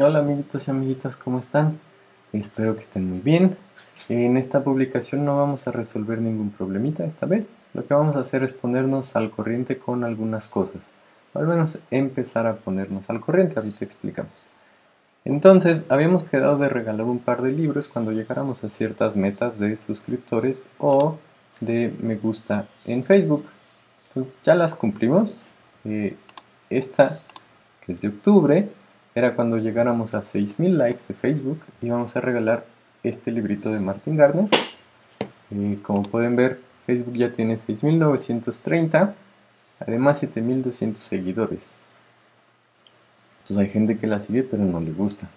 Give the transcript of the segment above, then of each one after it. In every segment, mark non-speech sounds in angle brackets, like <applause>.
Hola amiguitos y amiguitas, ¿cómo están? Espero que estén muy bien. En esta publicación no vamos a resolver ningún problemita esta vez. Lo que vamos a hacer es ponernos al corriente con algunas cosas. O al menos empezar a ponernos al corriente, ahorita explicamos. Entonces, habíamos quedado de regalar un par de libros cuando llegáramos a ciertas metas de suscriptores o de me gusta en Facebook. Entonces, ya las cumplimos. Eh, esta, que es de octubre, era cuando llegáramos a 6.000 likes de Facebook y vamos a regalar este librito de Martin Gardner. Eh, como pueden ver, Facebook ya tiene 6.930, además 7.200 seguidores. Entonces hay gente que la sigue pero no le gusta.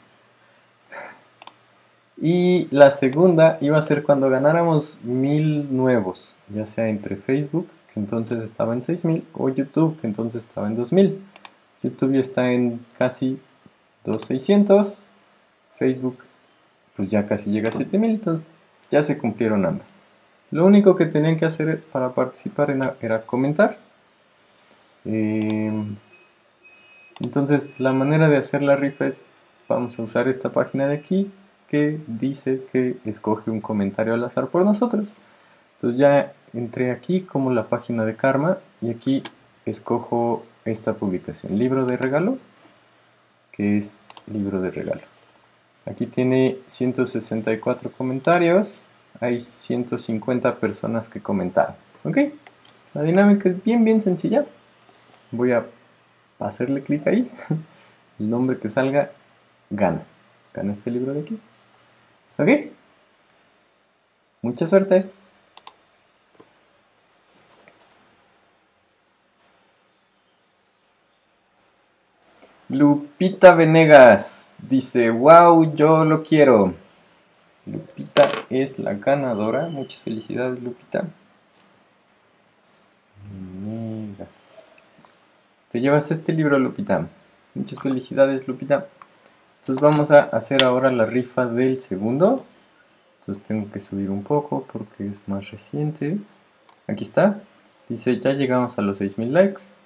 Y la segunda iba a ser cuando ganáramos 1.000 nuevos, ya sea entre Facebook, que entonces estaba en 6.000, o YouTube, que entonces estaba en 2.000. YouTube ya está en casi 2600. Facebook pues ya casi llega a 7000, entonces ya se cumplieron ambas. Lo único que tenían que hacer para participar era, comentar. Em, entonces la manera de hacer la rifa es, vamos a usar esta página de aquí que dice que escoge un comentario al azar por nosotros. Entonces ya entré aquí como la página de Karma y aquí escojo esta publicación, libro de regalo es libro de regalo. Aquí tiene 164 comentarios, hay 150 personas que comentaron. ¿Ok? La dinámica es bien, bien sencilla. Voy a hacerle clic ahí. <laughs> El nombre que salga gana. Gana este libro de aquí. ¿Ok? Mucha suerte. Lupita Venegas dice, wow, yo lo quiero. Lupita es la ganadora. Muchas felicidades, Lupita. Venegas. Te llevas este libro, Lupita. Muchas felicidades, Lupita. Entonces vamos a hacer ahora la rifa del segundo. Entonces tengo que subir un poco porque es más reciente. Aquí está. Dice, ya llegamos a los 6000 likes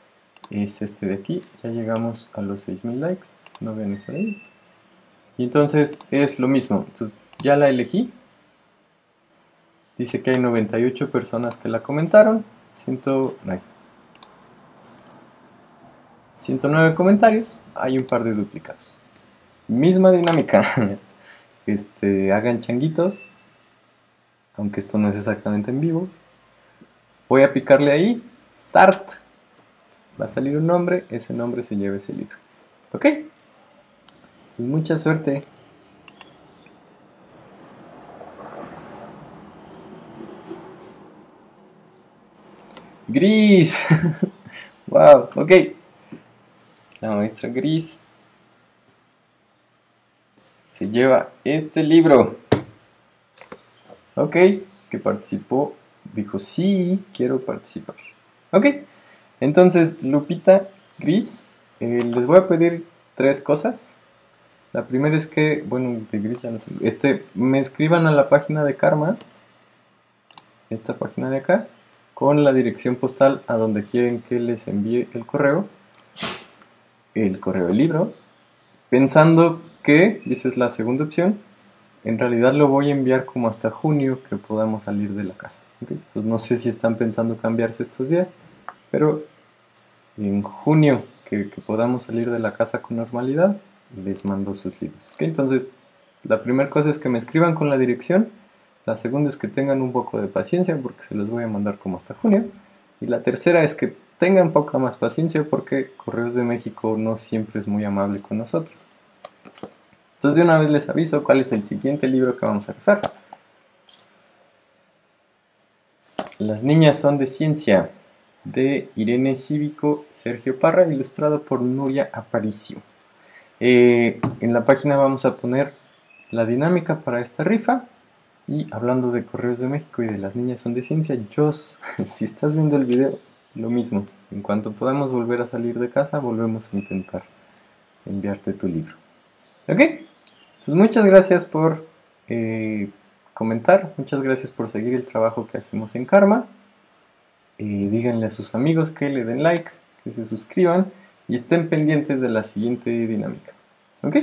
es este de aquí. Ya llegamos a los 6000 likes. No ven eso ahí. Y entonces es lo mismo. Entonces ya la elegí. Dice que hay 98 personas que la comentaron. 109 comentarios. Hay un par de duplicados. Misma dinámica. <laughs> Este, hagan changuitos. Aunque esto no es exactamente en vivo. Voy a picarle ahí. Start va a salir un nombre, ese nombre se lleva ese libro. ¿Ok? Pues mucha suerte. Gris. <laughs> wow, ok. La maestra Gris se lleva este libro. Ok, que participó, dijo sí, quiero participar. Ok. Entonces, Lupita Gris, eh, les voy a pedir tres cosas. La primera es que, bueno, de Gris ya no tengo. Este, me escriban a la página de Karma, esta página de acá, con la dirección postal a donde quieren que les envíe el correo, el correo del libro, pensando que, esa es la segunda opción, en realidad lo voy a enviar como hasta junio que podamos salir de la casa. Entonces no sé si están pensando cambiarse estos días. Pero en junio que, podamos salir de la casa con normalidad, les mando sus libros. Entonces, la primera cosa es que me escriban con la dirección. La segunda es que tengan un poco de paciencia porque se los voy a mandar como hasta junio. Y la tercera es que tengan poca más paciencia porque Correos de México no siempre es muy amable con nosotros. Entonces de una vez les aviso cuál es el siguiente libro que vamos a rifar. Las niñas son de ciencia de Irene Cívico, Sergio Parra, ilustrado por Nuria Aparicio. Eh, en la página vamos a poner la dinámica para esta rifa. Y hablando de Correos de México y de las niñas son de ciencia, Jos, <laughs> si estás viendo el video, lo mismo. En cuanto podamos volver a salir de casa, volvemos a intentar enviarte tu libro. ¿Ok? Entonces muchas gracias por eh, comentar, muchas gracias por seguir el trabajo que hacemos en Karma díganle a sus amigos que le den like, que se suscriban y estén pendientes de la siguiente dinámica. ¿Ok?